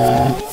you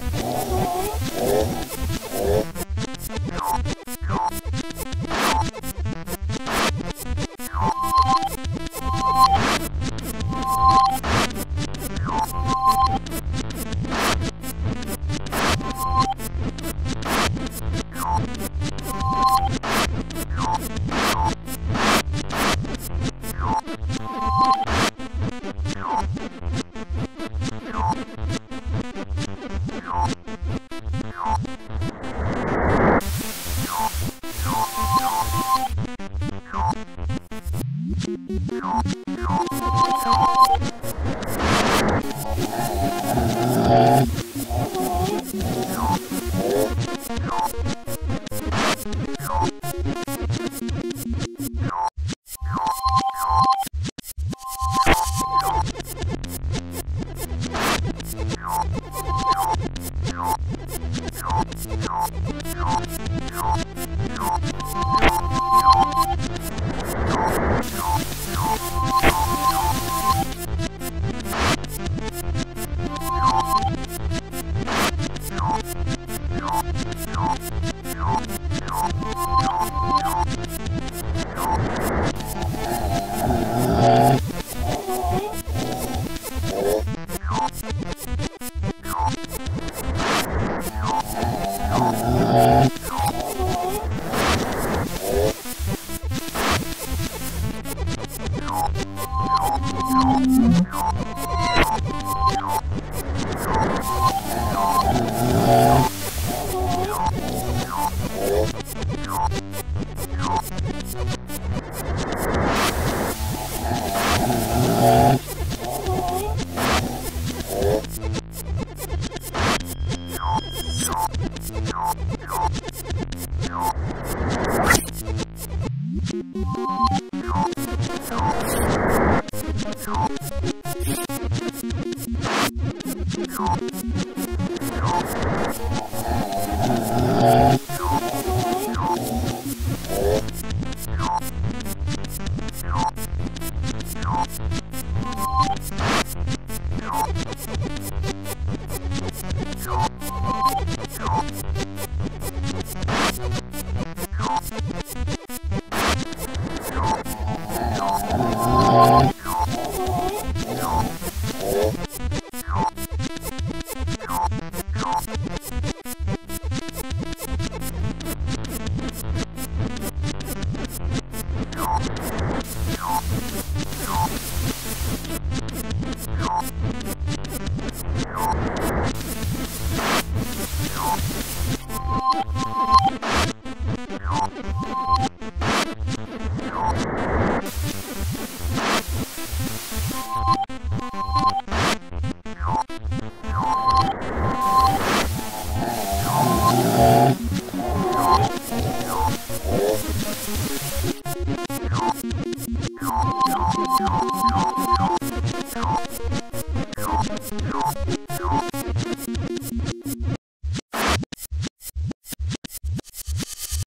No. はい。you